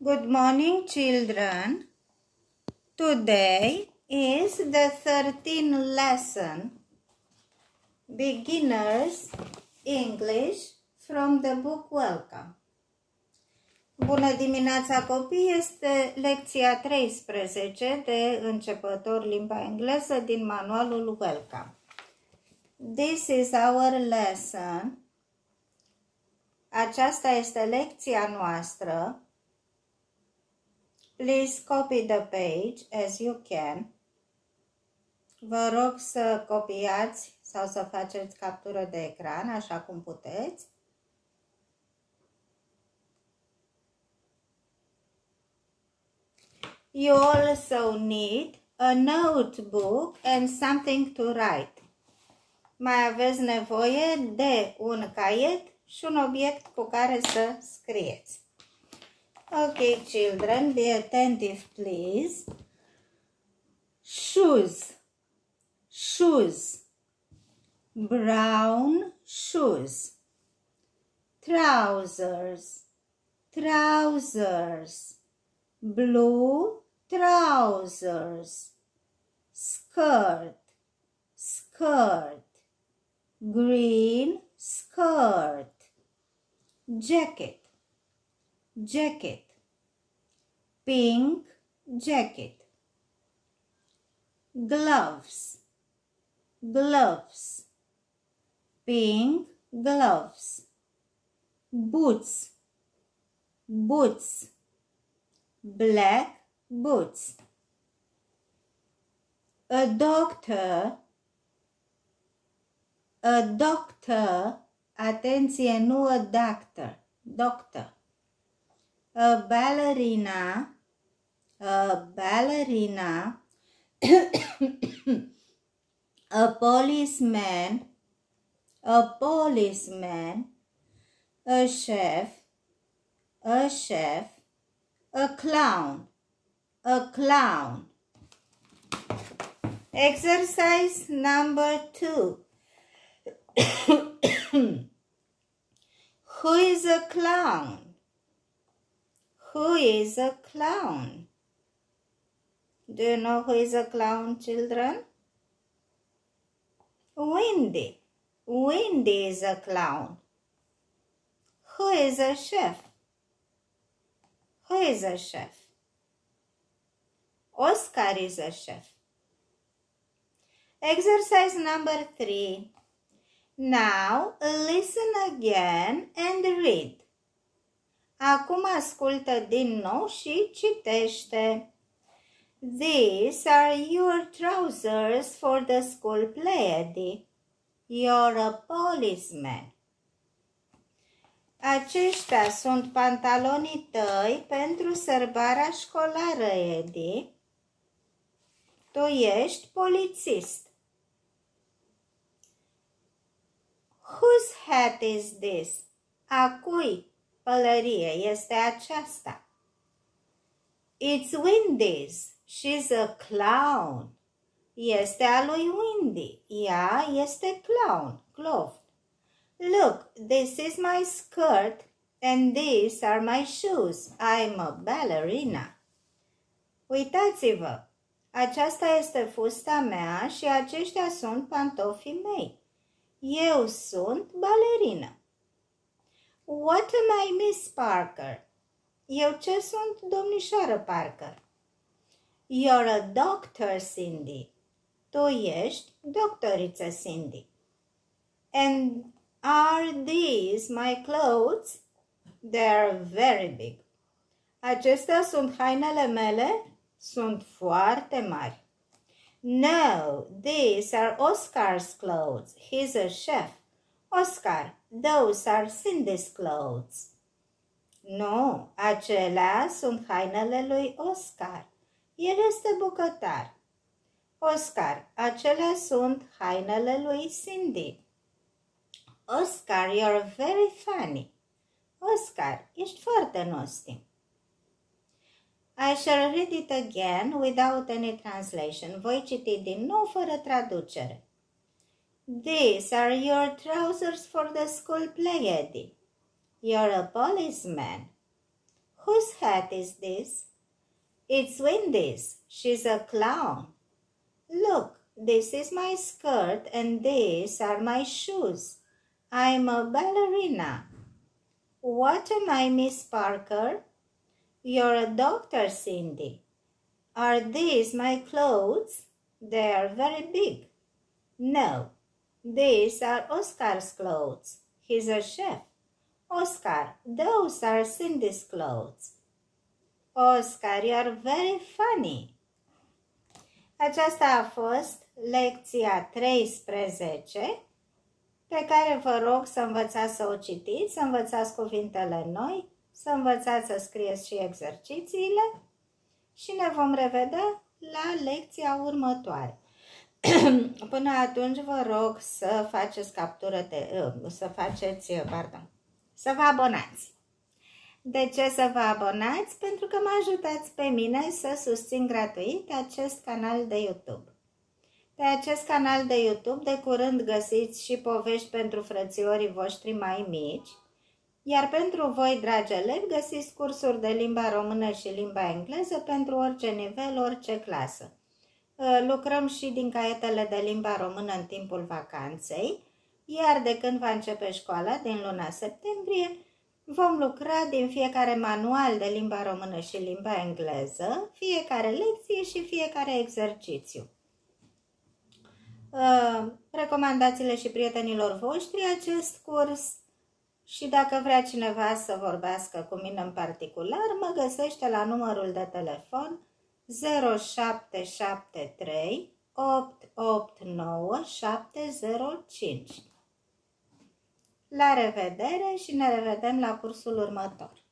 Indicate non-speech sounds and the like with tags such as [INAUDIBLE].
Good morning, children. Today is the 13th lesson, Beginner's English from the book Welcome. Bună dimineața copii, este lecția 13 de începător limba engleză din manualul Welcome. This is our lesson. Aceasta este lecția noastră Please copy the page as you can. Vă rog să copiați sau să faceți captură de ecran așa cum puteți. You also need a notebook and something to write. Mai aveți nevoie de un caiet și un obiect cu care să scrieți. Okay, children, be attentive, please. Shoes, shoes, brown shoes. Trousers, trousers, blue trousers. Skirt, skirt, green skirt. Jacket, jacket, pink jacket, gloves, gloves, pink gloves, boots, boots, black boots. A doctor, a doctor, atenție, nu a doctor, doctor. A ballerina, a ballerina, [COUGHS] a policeman, a policeman, a chef, a chef, a clown, a clown. Exercise number two. [COUGHS] Who is a clown? Who is a clown? Do you know who is a clown, children? Windy. Windy is a clown. Who is a chef? Who is a chef? Oscar is a chef. Exercise number three. Now listen again and read. Acum ascultă din nou și citește. These are your trousers for the school play, Eddie. You're a policeman. Aceștia sunt pantalonii tăi pentru sărbarea școlară, Eddie. Tu ești polițist. Whose hat is this? A cui pălărie este aceasta? It's Windy's. She's a clown. Este a lui Windy. Ea este clown, cloved. Look, this is my skirt and these are my shoes. I'm a ballerina. Uitați-vă, aceasta este fusta mea și aceștia sunt pantofii mei. Eu sunt balerină. What am I, Miss Parker? Eu ce sunt, domnișoară Parker? You're a doctor, Cindy. Tu ești doctoriță, Cindy. And are these my clothes? They're very big. Acestea sunt hainele mele? Sunt foarte mari. No, these are Oscar's clothes. He's a chef. Oscar, those are Cindy's clothes. Nu, acelea sunt hainele lui Oscar. El este bucătar. Oscar, acelea sunt hainele lui Cindy. Oscar, you're very funny. Oscar, ești foarte nostim. I shall read it again without any translation. Voi citi din nou fără traducere. These are your trousers for the school play, Eddie. You're a policeman. Whose hat is this? It's Wendy's. She's a clown. Look, this is my skirt and these are my shoes. I'm a ballerina. What am I, Miss Parker? You're a doctor, Cindy. Are these my clothes? They are very big. No, these are Oscar's clothes. He's a chef. Oscar, those are Cindy's clothes. Oscar, you are very funny. Aceasta a fost lecția 13 pe care vă rog să învățați să o citiți, să învățați cuvintele noi, să învățați să scrieți și exercițiile și ne vom revedea la lecția următoare. [CLEARS THROAT] Până atunci vă rog să faceți captură de, uh, să faceți, uh, pardon, să vă abonați. De ce să vă abonați? Pentru că mă ajutați pe mine să susțin gratuit acest canal de YouTube. Pe acest canal de YouTube de curând găsiți și povești pentru frățiorii voștri mai mici, iar pentru voi, dragi elevi, găsiți cursuri de limba română și limba engleză pentru orice nivel, orice clasă. Ă, lucrăm și din caietele de limba română în timpul vacanței, iar de când va începe școala, din luna septembrie, vom lucra din fiecare manual de limba română și limba engleză, fiecare lecție și fiecare exercițiu. Uh, recomandațiile și prietenilor voștri acest curs și dacă vrea cineva să vorbească cu mine în particular, mă găsește la numărul de telefon 0773 889 705. La revedere și ne revedem la cursul următor!